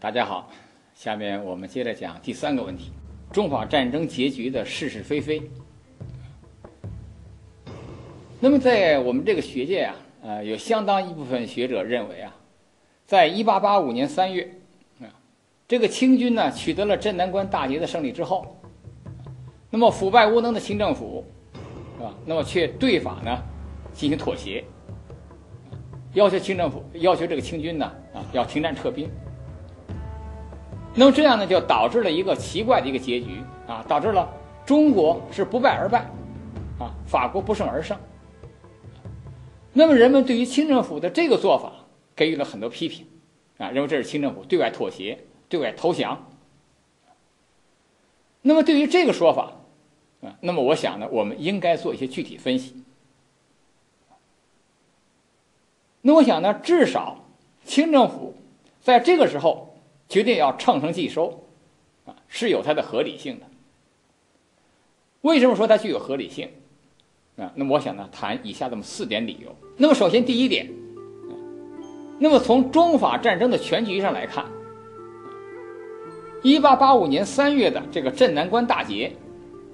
大家好，下面我们接着讲第三个问题：中法战争结局的是是非非。那么，在我们这个学界啊，呃，有相当一部分学者认为啊，在一八八五年三月啊，这个清军呢取得了镇南关大捷的胜利之后，那么腐败无能的清政府，是吧？那么却对法呢进行妥协，要求清政府要求这个清军呢啊要停战撤兵。那么这样呢，就导致了一个奇怪的一个结局啊，导致了中国是不败而败，啊，法国不胜而胜。那么人们对于清政府的这个做法给予了很多批评，啊，认为这是清政府对外妥协、对外投降。那么对于这个说法，啊，那么我想呢，我们应该做一些具体分析。那我想呢，至少清政府在这个时候决定要乘胜计收，啊，是有它的合理性的。为什么说它具有合理性？啊，那么我想呢，谈以下这么四点理由。那么首先第一点，那么从中法战争的全局上来看，一八八五年三月的这个镇南关大捷，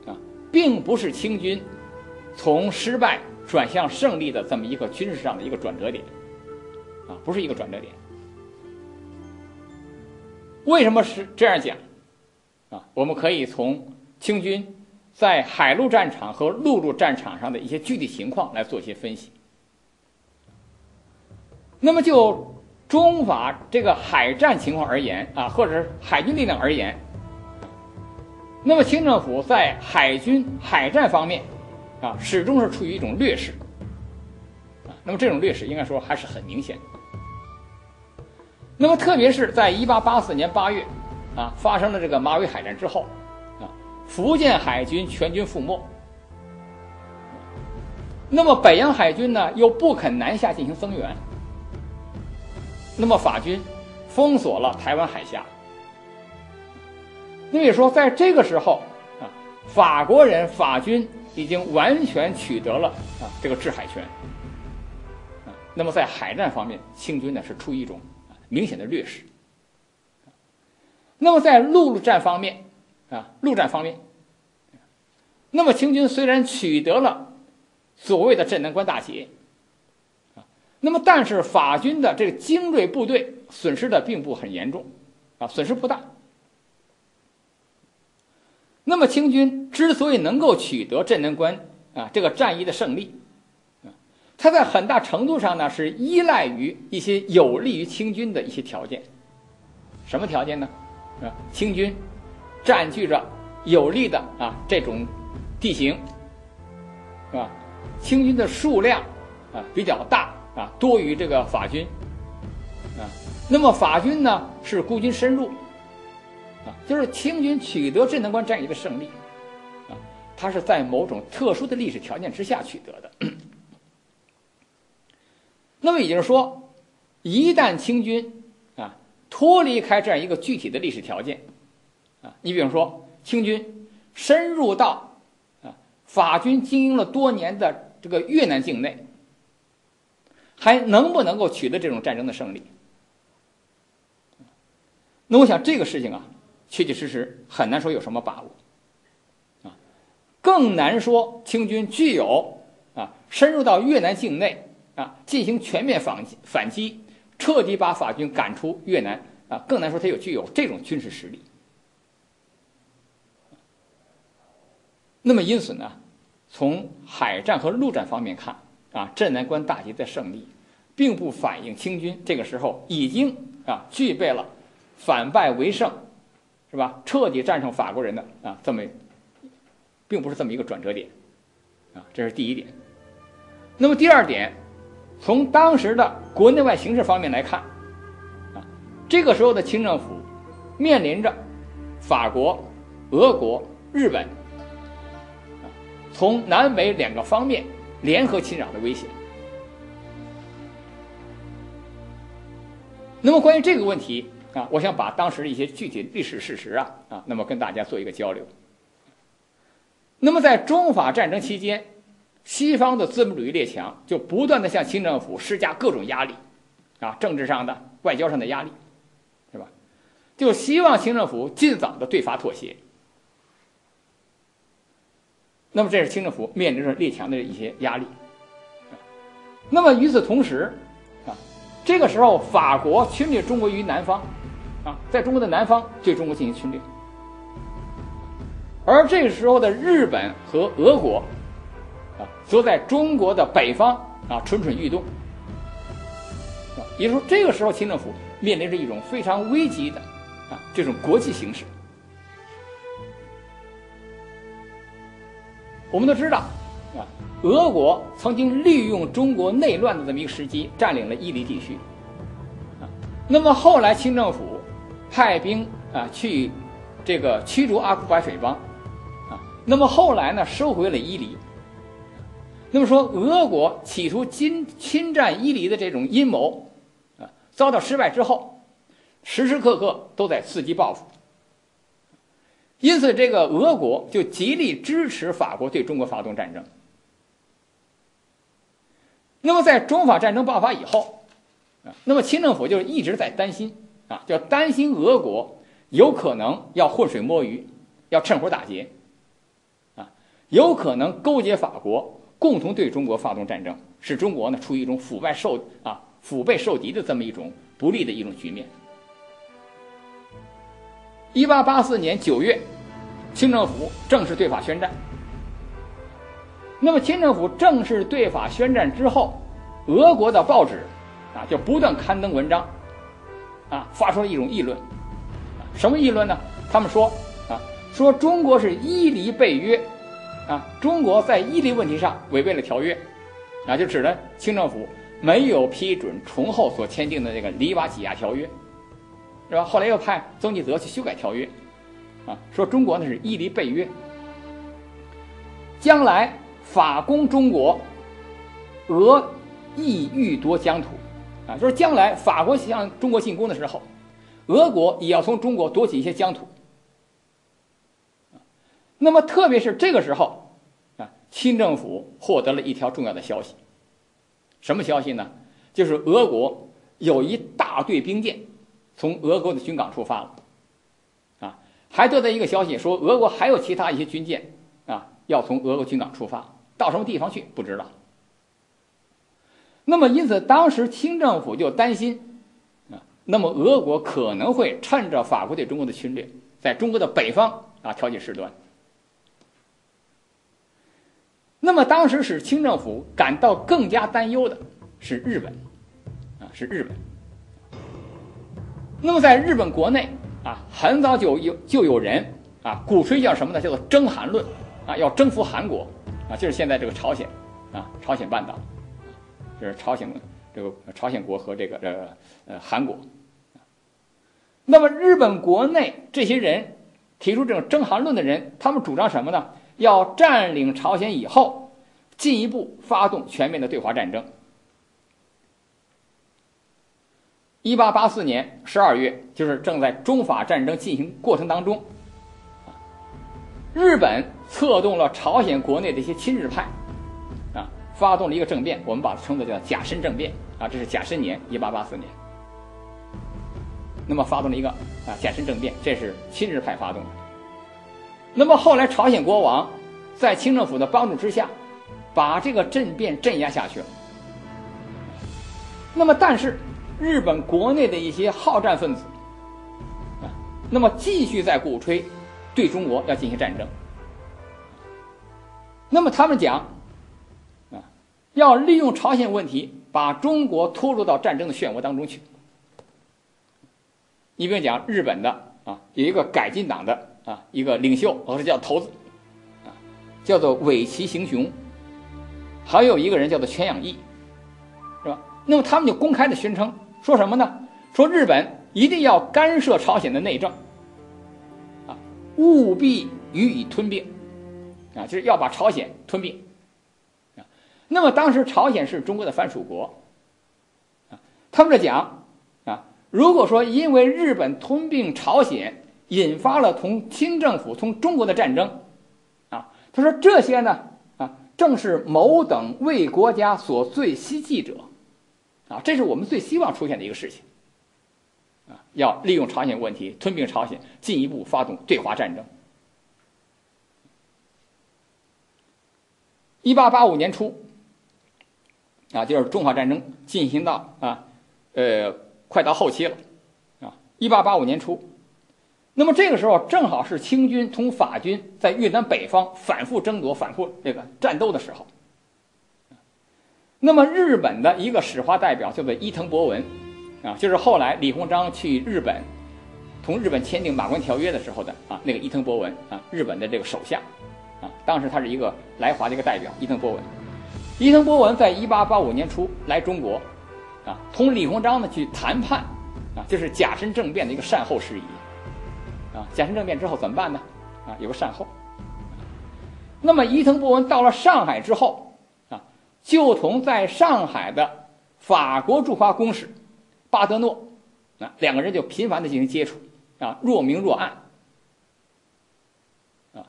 啊，并不是清军从失败转向胜利的这么一个军事上的一个转折点，啊，不是一个转折点。为什么是这样讲？啊，我们可以从清军。在海陆战场和陆路战场上的一些具体情况来做一些分析。那么就中法这个海战情况而言啊，或者是海军力量而言，那么清政府在海军海战方面啊，始终是处于一种劣势啊。那么这种劣势应该说还是很明显的。那么特别是在一八八四年八月啊，发生了这个马尾海战之后。啊福建海军全军覆没，那么北洋海军呢又不肯南下进行增援，那么法军封锁了台湾海峡。所以说，在这个时候啊，法国人法军已经完全取得了啊这个制海权啊。那么在海战方面，清军呢是处于一种明显的劣势。那么在陆路战方面。啊，陆战方面，那么清军虽然取得了所谓的镇南关大捷，啊，那么但是法军的这个精锐部队损失的并不很严重，啊，损失不大。那么清军之所以能够取得镇南关啊这个战役的胜利，它在很大程度上呢是依赖于一些有利于清军的一些条件，什么条件呢？啊，清军。占据着有利的啊这种地形，是吧？清军的数量啊比较大啊，多于这个法军啊。那么法军呢是孤军深入啊，就是清军取得镇南关战役的胜利啊，它是在某种特殊的历史条件之下取得的。那么也就是说，一旦清军啊脱离开这样一个具体的历史条件。啊，你比如说，清军深入到啊法军经营了多年的这个越南境内，还能不能够取得这种战争的胜利？那我想这个事情啊，确确实实很难说有什么把握，啊，更难说清军具有啊深入到越南境内啊进行全面反反击，彻底把法军赶出越南啊，更难说他有具有这种军事实力。那么因此呢，从海战和陆战方面看，啊，镇南关大捷的胜利，并不反映清军这个时候已经啊具备了反败为胜，是吧？彻底战胜法国人的啊这么，并不是这么一个转折点，啊，这是第一点。那么第二点，从当时的国内外形势方面来看，啊，这个时候的清政府面临着法国、俄国、日本。从南北两个方面联合侵扰的危险。那么关于这个问题啊，我想把当时的一些具体历史事实啊啊，那么跟大家做一个交流。那么在中法战争期间，西方的资本主义列强就不断的向清政府施加各种压力，啊，政治上的、外交上的压力，是吧？就希望清政府尽早的对法妥协。那么这是清政府面临着列强的一些压力。那么与此同时，啊，这个时候法国侵略中国于南方，啊，在中国的南方对中国进行侵略，而这个时候的日本和俄国，啊，则在中国的北方啊蠢蠢欲动，啊，也就是说这个时候清政府面临着一种非常危急的啊这种国际形势。我们都知道，啊，俄国曾经利用中国内乱的这么一个时机，占领了伊犁地区，啊，那么后来清政府派兵啊去这个驱逐阿库白水帮，啊，那么后来呢收回了伊犁，那么说俄国企图侵侵占伊犁的这种阴谋，啊，遭到失败之后，时时刻刻都在伺机报复。因此，这个俄国就极力支持法国对中国发动战争。那么，在中法战争爆发以后，啊，那么清政府就是一直在担心，啊，就担心俄国有可能要浑水摸鱼，要趁火打劫，啊，有可能勾结法国，共同对中国发动战争，使中国呢处于一种腐败受啊腹背受敌的这么一种不利的一种局面。一八八四年九月。清政府正式对法宣战。那么，清政府正式对法宣战之后，俄国的报纸啊就不断刊登文章，啊，发出了一种议论。什么议论呢？他们说啊，说中国是伊犁背约，啊，中国在伊犁问题上违背了条约，啊，就指的清政府没有批准崇厚所签订的这个《里瓦几亚条约》，是吧？后来又派曾纪泽去修改条约。啊，说中国呢是伊犁背约，将来法攻中国，俄亦欲夺疆土，啊，就是将来法国向中国进攻的时候，俄国也要从中国夺取一些疆土。那么，特别是这个时候，啊，清政府获得了一条重要的消息，什么消息呢？就是俄国有一大队兵舰从俄国的军港出发了。啊还得到一个消息，说俄国还有其他一些军舰啊，要从俄国军港出发，到什么地方去不知道。那么，因此当时清政府就担心啊，那么俄国可能会趁着法国对中国的侵略，在中国的北方啊挑起事端。那么，当时使清政府感到更加担忧的是日本，啊，是日本。那么，在日本国内。啊，很早就有就有人啊鼓吹叫什么呢？叫做征韩论，啊，要征服韩国，啊，就是现在这个朝鲜，啊，朝鲜半岛，就是朝鲜这个朝鲜国和这个这个呃韩国。那么日本国内这些人提出这种征韩论的人，他们主张什么呢？要占领朝鲜以后，进一步发动全面的对华战争。一八八四年十二月，就是正在中法战争进行过程当中，日本策动了朝鲜国内的一些亲日派，啊，发动了一个政变，我们把它称作叫甲申政变，啊，这是甲申年一八八四年，那么发动了一个啊甲申政变，这是亲日派发动的，那么后来朝鲜国王在清政府的帮助之下，把这个政变镇压下去了，那么但是。日本国内的一些好战分子，啊，那么继续在鼓吹对中国要进行战争。那么他们讲，啊，要利用朝鲜问题把中国拖入到战争的漩涡当中去。你比如讲日本的啊，有一个改进党的啊一个领袖，或者叫头子，啊，叫做尾崎行雄，还有一个人叫做全养义，是吧？那么他们就公开的宣称。说什么呢？说日本一定要干涉朝鲜的内政，啊，务必予以吞并，啊，就是要把朝鲜吞并，啊，那么当时朝鲜是中国的藩属国，啊，他们这讲，啊，如果说因为日本吞并朝鲜，引发了同清政府同中国的战争，啊，他说这些呢，啊，正是某等为国家所最希冀者。啊，这是我们最希望出现的一个事情，啊，要利用朝鲜问题吞并朝鲜，进一步发动对华战争。一八八五年初，啊，就是中华战争进行到啊，呃，快到后期了，啊，一八八五年初，那么这个时候正好是清军同法军在越南北方反复争夺、反复这个战斗的时候。那么日本的一个使华代表叫做伊藤博文，啊，就是后来李鸿章去日本，同日本签订《马关条约》的时候的啊，那个伊藤博文啊，日本的这个首相。啊，当时他是一个来华的一个代表，伊藤博文。伊藤博文在一八八五年初来中国，啊，同李鸿章呢去谈判，啊，就是甲申政变的一个善后事宜。啊，甲申政变之后怎么办呢？啊，有个善后。那么伊藤博文到了上海之后，啊，就同在上海的法国驻华公使巴德诺，啊，两个人就频繁的进行接触，啊，若明若暗。啊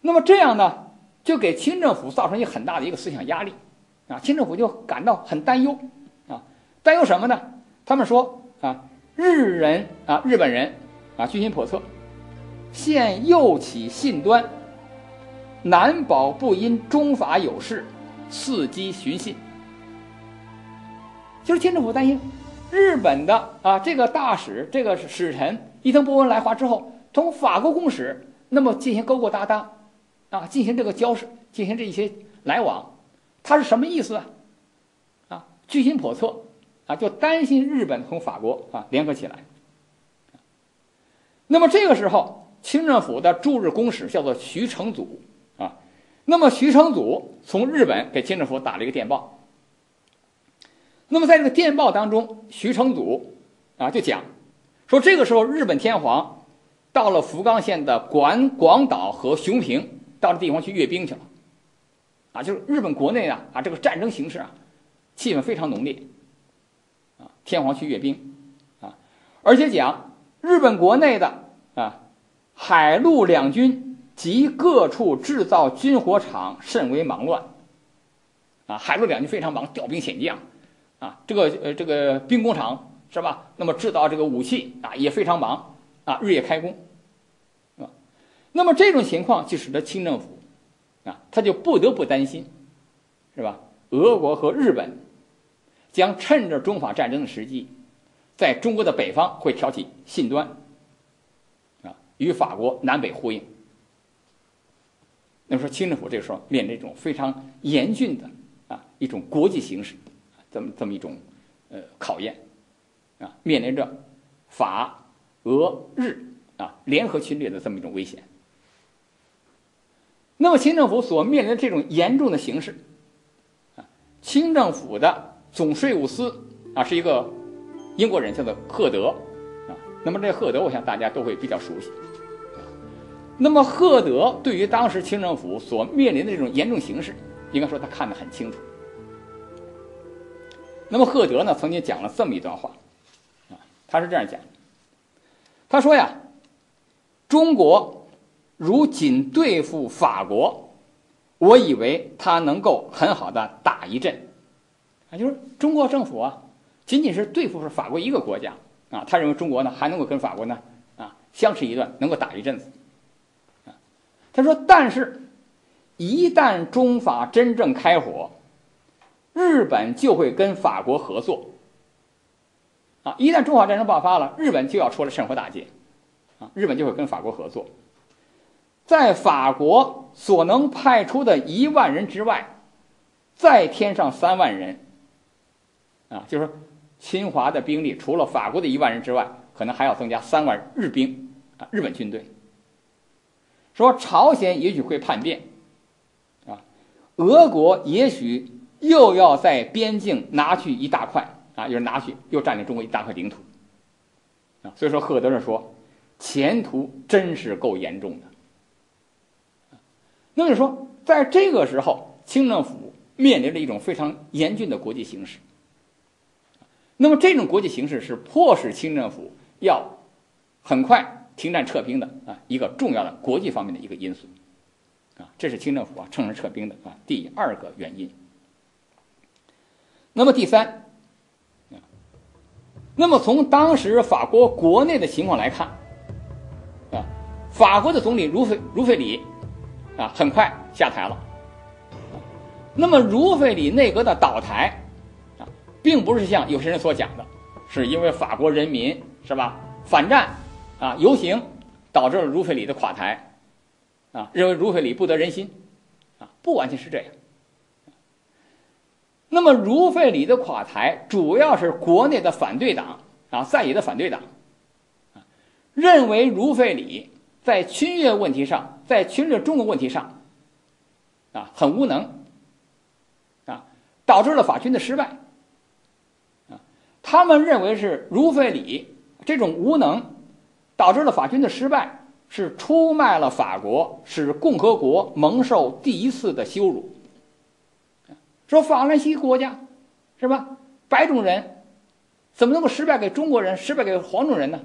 那么这样呢，就给清政府造成一个很大的一个思想压力，啊，清政府就感到很担忧，啊，担忧什么呢？他们说啊，日人啊，日本人啊，居心叵测，现又起信端，难保不因中法有事，伺机寻衅。就是清政府担心，日本的啊这个大使这个使臣伊藤博文来华之后，同法国公使那么进行勾勾搭搭。啊，进行这个交涉，进行这一些来往，他是什么意思啊？啊，居心叵测，啊，就担心日本同法国啊联合起来。那么这个时候，清政府的驻日公使叫做徐承祖啊。那么徐承祖从日本给清政府打了一个电报。那么在这个电报当中，徐承祖啊就讲说，这个时候日本天皇到了福冈县的广广岛和熊平。到这地方去阅兵去了，啊，就是日本国内啊啊这个战争形势啊，气氛非常浓烈，天皇去阅兵，啊，而且讲日本国内的啊海陆两军及各处制造军火厂甚为忙乱，啊，海陆两军非常忙，调兵遣将，啊，这个呃这个兵工厂是吧？那么制造这个武器啊也非常忙，啊，日夜开工。那么这种情况就使得清政府，啊，他就不得不担心，是吧？俄国和日本将趁着中法战争的时机，在中国的北方会挑起信端，啊，与法国南北呼应。那么说，清政府这个时候面临一种非常严峻的啊一种国际形势，这么这么一种呃考验，啊，面临着法俄日啊联合侵略的这么一种危险。那么，清政府所面临的这种严重的形势，啊，清政府的总税务司啊是一个英国人，叫做赫德，啊，那么这赫德，我想大家都会比较熟悉。那么，赫德对于当时清政府所面临的这种严重形势，应该说他看得很清楚。那么，赫德呢曾经讲了这么一段话，啊，他是这样讲，他说呀，中国。如仅对付法国，我以为他能够很好的打一阵，啊，就是中国政府啊，仅仅是对付是法国一个国家啊，他认为中国呢还能够跟法国呢啊相持一段，能够打一阵子，啊，他说，但是，一旦中法真正开火，日本就会跟法国合作，啊，一旦中法战争爆发了，日本就要出来趁火打劫，啊，日本就会跟法国合作。在法国所能派出的一万人之外，再添上三万人，啊，就是说，侵华的兵力除了法国的一万人之外，可能还要增加三万日兵啊，日本军队。说朝鲜也许会叛变，啊，俄国也许又要在边境拿去一大块啊，又是拿去又占领中国一大块领土，啊，所以说赫德尔说，前途真是够严重的。那么说，在这个时候，清政府面临着一种非常严峻的国际形势。那么，这种国际形势是迫使清政府要很快停战撤兵的啊一个重要的国际方面的一个因素，啊，这是清政府啊趁热撤兵的啊第二个原因。那么第三，啊那么从当时法国国内的情况来看，啊，法国的总理茹菲茹费里，啊，很快下台了。那么茹费里内阁的倒台，并不是像有些人所讲的，是因为法国人民是吧反战，啊游行导致了茹费里的垮台，啊认为茹费里不得人心，啊不完全是这样。那么，茹费里的垮台主要是国内的反对党啊，在野的反对党啊，认为茹费里在侵略问题上，在侵略中国问题上啊很无能啊，导致了法军的失败。他们认为是茹费里这种无能导致了法军的失败，是出卖了法国，使共和国蒙受第一次的羞辱。说法兰西国家，是吧？白种人怎么能够失败给中国人，失败给黄种人呢？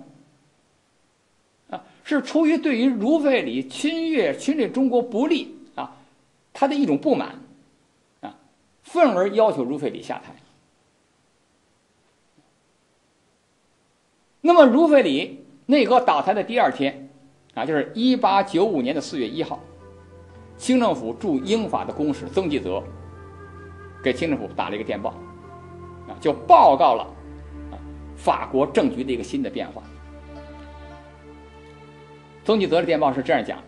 啊，是出于对于茹费里侵略侵略中国不利啊，他的一种不满啊，愤而要求茹费里下台。那么茹费里内阁倒台的第二天啊，就是一八九五年的四月一号，清政府驻英法的公使曾纪泽。给清政府打了一个电报，啊，就报告了啊法国政局的一个新的变化。曾纪泽的电报是这样讲的：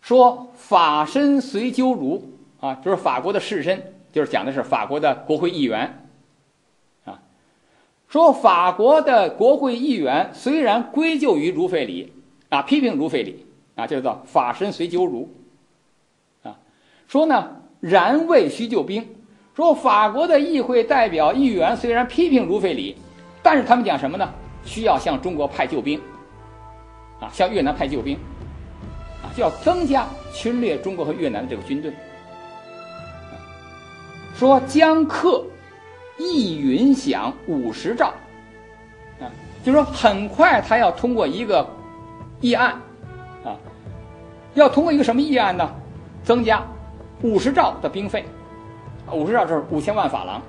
说法身随鸠如啊，就是法国的士绅，就是讲的是法国的国会议员。说法国的国会议员虽然归咎于茹费里啊，批评茹费里啊，叫做法身随鸠如啊，说呢。然未需救兵，说法国的议会代表议员虽然批评茹费里，但是他们讲什么呢？需要向中国派救兵，啊，向越南派救兵，啊，就要增加侵略中国和越南的这个军队。说将克议允饷五十兆，啊，就说很快他要通过一个议案，啊，要通过一个什么议案呢？增加。五十兆的兵费，五十兆就是五千万法郎，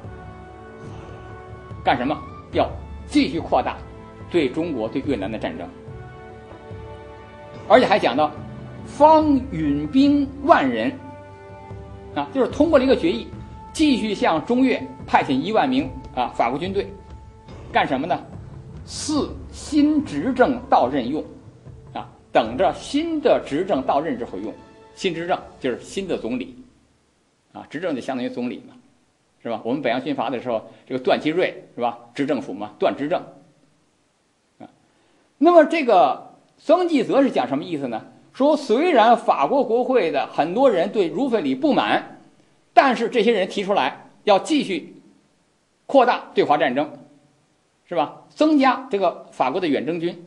干什么？要继续扩大对中国、对越南的战争，而且还讲到方允兵万人，啊，就是通过了一个决议，继续向中越派遣一万名啊法国军队，干什么呢？四新执政到任用，啊，等着新的执政到任之后用，新执政就是新的总理。啊，执政就相当于总理嘛，是吧？我们北洋军阀的时候，这个段祺瑞是吧？执政府嘛，段执政。啊，那么这个曾纪泽是讲什么意思呢？说虽然法国国会的很多人对茹费里不满，但是这些人提出来要继续扩大对华战争，是吧？增加这个法国的远征军，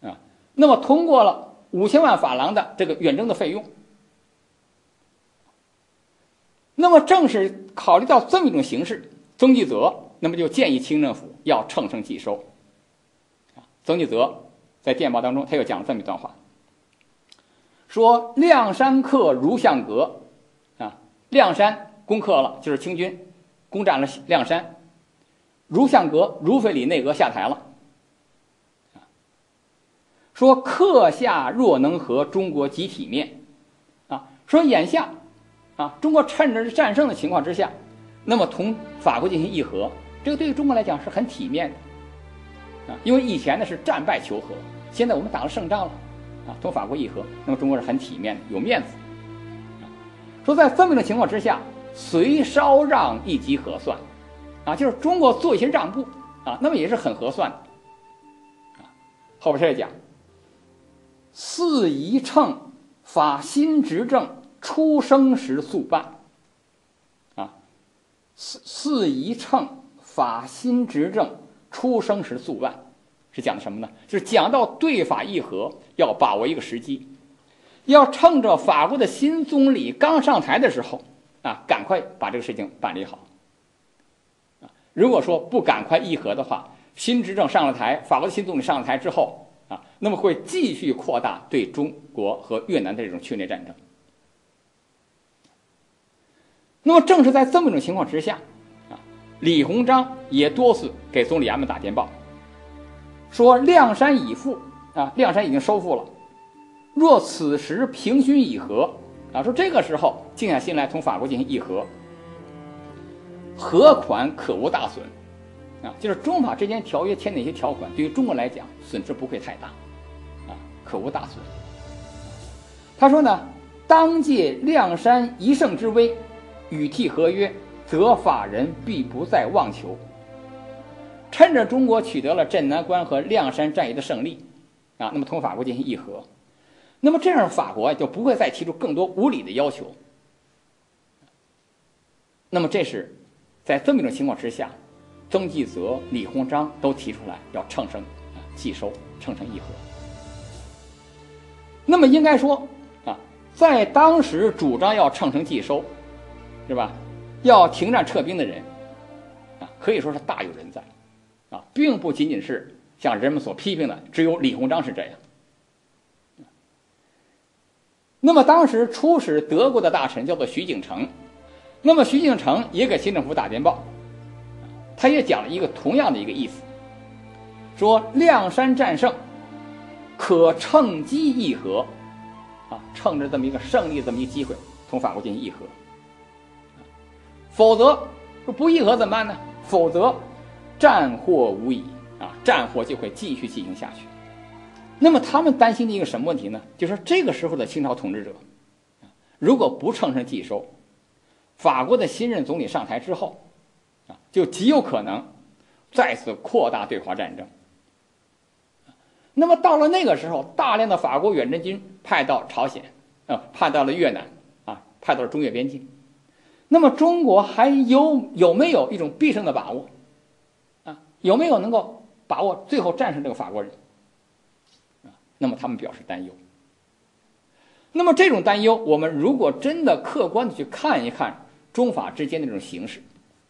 啊，那么通过了五千万法郎的这个远征的费用。那么，正是考虑到这么一种形势，曾纪泽那么就建议清政府要乘胜继收。曾纪泽在电报当中他又讲了这么一段话，说亮山客如相阁，啊，亮山攻克了，就是清军攻占了亮山，如相阁，如费里内阁下台了。说克下若能和中国集体面，啊，说眼下。啊，中国趁着战胜的情况之下，那么同法国进行议和，这个对于中国来讲是很体面的，啊，因为以前呢是战败求和，现在我们打了胜仗了，啊，同法国议和，那么中国是很体面的，有面子。说在这么的情况之下，随稍让一级核算，啊，就是中国做一些让步，啊，那么也是很合算的，啊，后边再讲，四一乘法新执政。出生时速办，啊，四四一乘法新执政，出生时速办，是讲的什么呢？就是讲到对法议和要把握一个时机，要趁着法国的新总理刚上台的时候，啊，赶快把这个事情办理好。啊，如果说不赶快议和的话，新执政上了台，法国的新总理上了台之后，啊，那么会继续扩大对中国和越南的这种侵略战争。那么正是在这么一种情况之下，啊，李鸿章也多次给总理衙门打电报，说亮山已复啊，亮山已经收复了。若此时平均议和啊，说这个时候静下心来同法国进行议和，和款可无大损啊？就是中法之间条约签的一些条款，对于中国来讲损失不会太大啊，可无大损。他说呢，当借亮山一胜之威，与替合约。则法人必不再妄求。趁着中国取得了镇南关和亮山战役的胜利，啊，那么同法国进行议和，那么这样法国就不会再提出更多无理的要求。那么这是在这么一种情况之下，曾纪泽、李鸿章都提出来要乘胜啊继收，乘胜议和。那么应该说啊，在当时主张要乘胜继收，是吧？要停战撤兵的人，啊，可以说是大有人在，啊，并不仅仅是像人们所批评的，只有李鸿章是这样。那么当时出使德国的大臣叫做徐景成，那么徐景成也给清政府打电报，他也讲了一个同样的一个意思，说亮山战胜，可趁机议和，啊，趁着这么一个胜利这么一个机会，同法国进行议和。否则，不议和怎么办呢？否则，战祸无已啊，战祸就会继续进行下去。那么他们担心的一个什么问题呢？就是这个时候的清朝统治者，如果不乘胜继收，法国的新任总理上台之后，啊，就极有可能再次扩大对华战争。那么到了那个时候，大量的法国远征军派到朝鲜，啊，派到了越南，啊，派到了中越边境。那么中国还有有没有一种必胜的把握？啊，有没有能够把握最后战胜这个法国人？那么他们表示担忧。那么这种担忧，我们如果真的客观的去看一看中法之间的这种形势，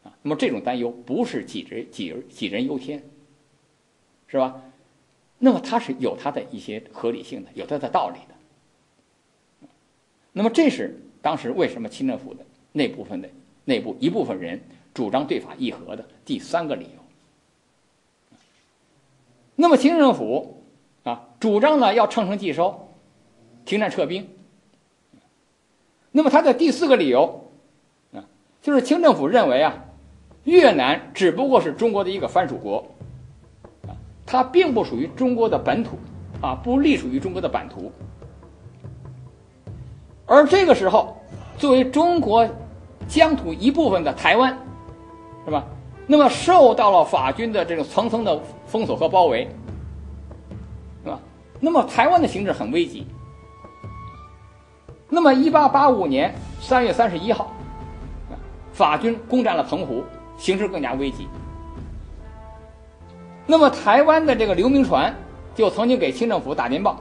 啊，那么这种担忧不是杞人杞人杞人忧天，是吧？那么它是有它的一些合理性的，有它的道理的。那么这是当时为什么清政府的？那部分的内部一部分人主张对法议和的第三个理由。那么清政府啊主张呢要乘胜继收，停战撤兵。那么他的第四个理由啊，就是清政府认为啊，越南只不过是中国的一个藩属国，啊，它并不属于中国的本土，啊，不隶属于中国的版图。而这个时候，作为中国。疆土一部分的台湾，是吧？那么受到了法军的这种层层的封锁和包围，那么台湾的形势很危急。那么，一八八五年三月三十一号，法军攻占了澎湖，形势更加危急。那么，台湾的这个刘铭传就曾经给清政府打电报，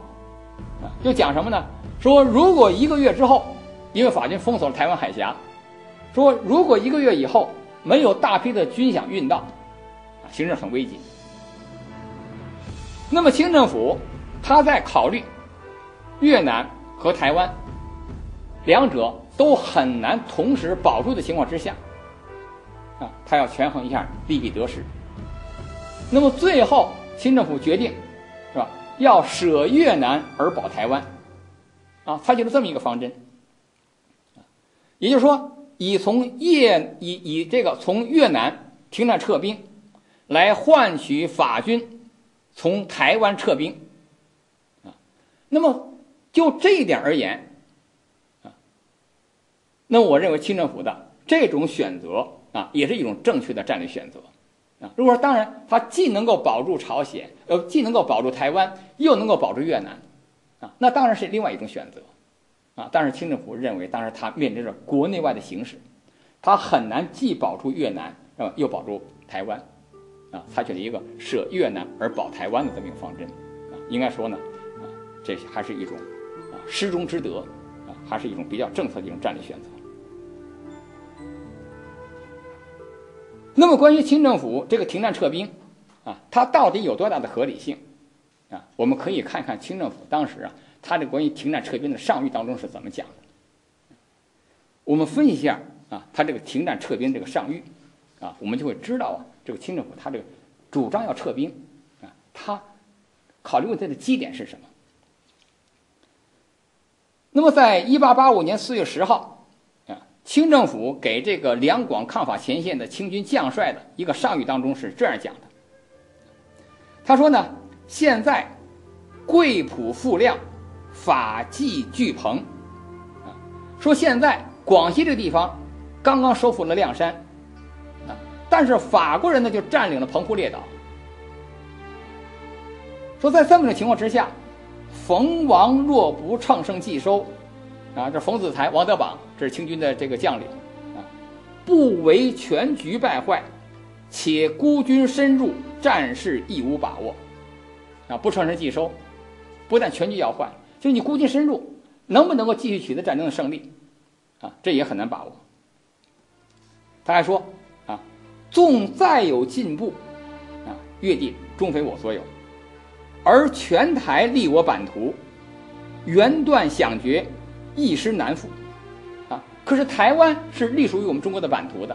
啊，就讲什么呢？说如果一个月之后，因为法军封锁了台湾海峡。说，如果一个月以后没有大批的军饷运到，形势很危急。那么清政府他在考虑越南和台湾两者都很难同时保住的情况之下，啊，他要权衡一下利弊得失。那么最后清政府决定，是吧？要舍越南而保台湾，啊，他就是这么一个方针。也就是说。以从越以以这个从越南停战撤兵，来换取法军从台湾撤兵，那么就这一点而言，啊，那我认为清政府的这种选择啊，也是一种正确的战略选择，啊，如果说当然它既能够保住朝鲜，呃，既能够保住台湾，又能够保住越南，啊，那当然是另外一种选择。啊，但是清政府认为，当时他面临着国内外的形势，他很难既保住越南，是吧？又保住台湾，啊，采取了一个舍越南而保台湾的这么一个方针，啊，应该说呢，这还是一种啊失中之德，啊，还是一种比较政策的一种战略选择。那么，关于清政府这个停战撤兵，啊，它到底有多大的合理性？啊，我们可以看看清政府当时啊。他这关于停战撤兵的上谕当中是怎么讲的？我们分析一下啊，他这个停战撤兵这个上谕，啊，我们就会知道啊，这个清政府他这个主张要撤兵啊，他考虑问题的基点是什么？那么，在一八八五年四月十号，啊，清政府给这个两广抗法前线的清军将帅的一个上谕当中是这样讲的。他说呢，现在贵浦富亮，法纪俱朋，啊，说现在广西这个地方刚刚收复了亮山，啊，但是法国人呢就占领了澎湖列岛。说在这么种情况之下，冯王若不乘胜继收，啊，这冯子材、王德榜这是清军的这个将领，啊，不为全局败坏，且孤军深入。战事亦无把握，啊，不乘胜继收，不但全局要坏，就你孤军深入，能不能够继续取得战争的胜利，啊，这也很难把握。他还说，啊，纵再有进步，啊，越地终非我所有，而全台立我版图，原断想绝，一失难复，啊，可是台湾是隶属于我们中国的版图的，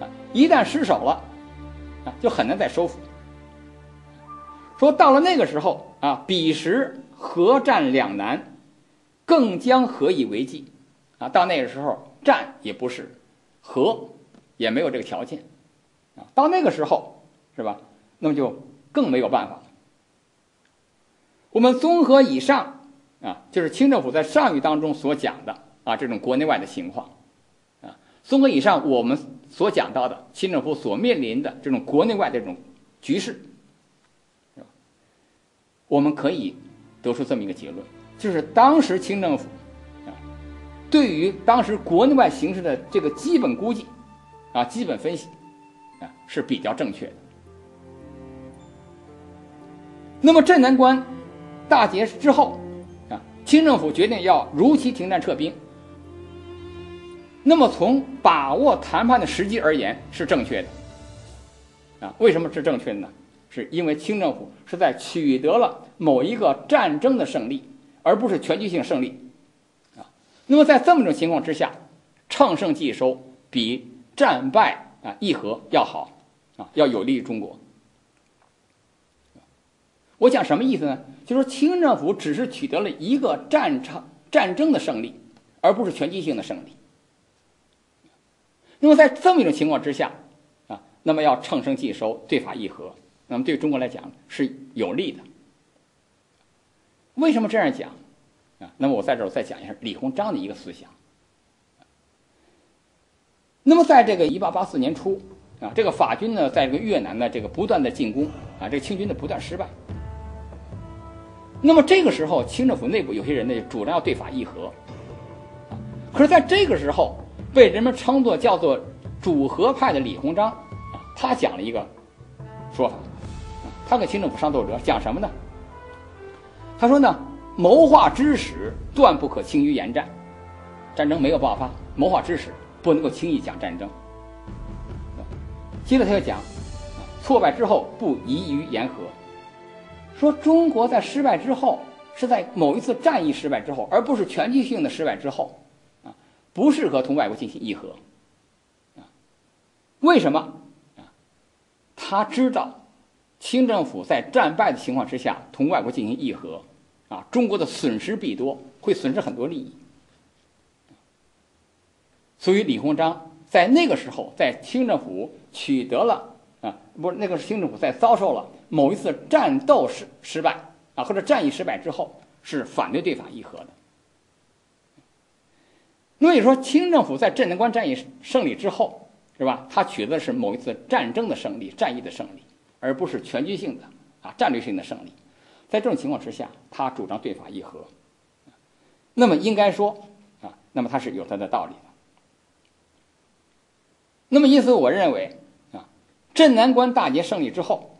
啊，一旦失守了。啊，就很难再收复。说到了那个时候啊，彼时和战两难，更将何以为继？啊，到那个时候战也不是，和也没有这个条件，啊，到那个时候是吧？那么就更没有办法。我们综合以上啊，就是清政府在上谕当中所讲的啊，这种国内外的情况，啊，综合以上我们。所讲到的清政府所面临的这种国内外的这种局势，我们可以得出这么一个结论，就是当时清政府啊，对于当时国内外形势的这个基本估计啊、基本分析啊是比较正确的。那么镇南关大捷之后啊，清政府决定要如期停战撤兵。那么从把握谈判的时机而言是正确的，啊，为什么是正确的呢？是因为清政府是在取得了某一个战争的胜利，而不是全局性胜利，啊，那么在这么种情况之下，乘胜继收比战败啊议和要好，啊，要有利于中国。我讲什么意思呢？就是说清政府只是取得了一个战场战争的胜利，而不是全局性的胜利。那么在这么一种情况之下，啊，那么要乘胜继收，对法议和，那么对中国来讲是有利的。为什么这样讲？啊，那么我在这儿再讲一下李鸿章的一个思想。那么在这个一八八四年初，啊，这个法军呢，在这个越南呢，这个不断的进攻，啊，这个清军的不断失败。那么这个时候，清政府内部有些人呢，主张要对法议和，可是在这个时候。被人们称作叫做主和派的李鸿章，他讲了一个说法，他给清政府上奏折讲什么呢？他说呢，谋划之始断不可轻于言战，战争没有爆发，谋划之始不能够轻易讲战争。接着他又讲，挫败之后不宜于言和，说中国在失败之后是在某一次战役失败之后，而不是全局性的失败之后。啊不适合同外国进行议和，啊，为什么？啊，他知道清政府在战败的情况之下同外国进行议和，啊，中国的损失必多，会损失很多利益。所以李鸿章在那个时候，在清政府取得了啊，不是那个是清政府在遭受了某一次战斗失失败啊，或者战役失败之后，是反对对法议和的。所以说，清政府在镇南关战役胜利之后，是吧？他取得的是某一次战争的胜利、战役的胜利，而不是全局性的啊战略性的胜利。在这种情况之下，他主张对法议和，那么应该说啊，那么他是有他的道理的。那么因此，我认为啊，镇南关大捷胜利之后，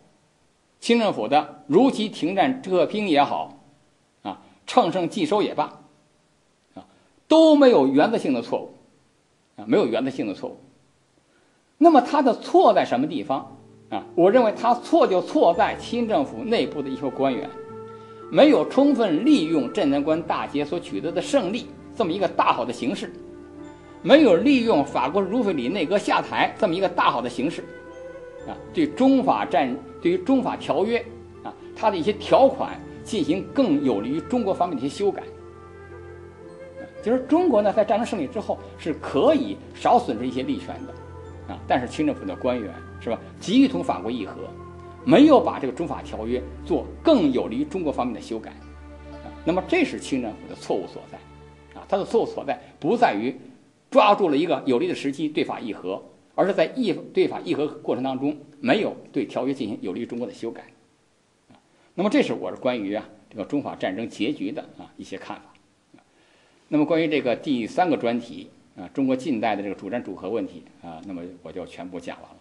清政府的如期停战撤兵也好，啊，乘胜继收也罢。啊都没有原则性的错误，啊，没有原则性的错误。那么他的错在什么地方啊？我认为他错就错在清政府内部的一些官员，没有充分利用镇南关大捷所取得的胜利这么一个大好的形势，没有利用法国茹菲里内阁下台这么一个大好的形势，啊，对中法战对于中法条约啊，它的一些条款进行更有利于中国方面的一些修改。就是中国呢，在战争胜利之后是可以少损失一些利权的，啊，但是清政府的官员是吧，急于同法国议和，没有把这个中法条约做更有利于中国方面的修改，啊，那么这是清政府的错误所在，啊，它的错误所在不在于抓住了一个有利的时机对法议和，而是在议对法议和过程当中没有对条约进行有利于中国的修改，啊，那么这是我是关于啊这个中法战争结局的啊一些看法。那么关于这个第三个专题啊，中国近代的这个主战主和问题啊，那么我就全部讲完了。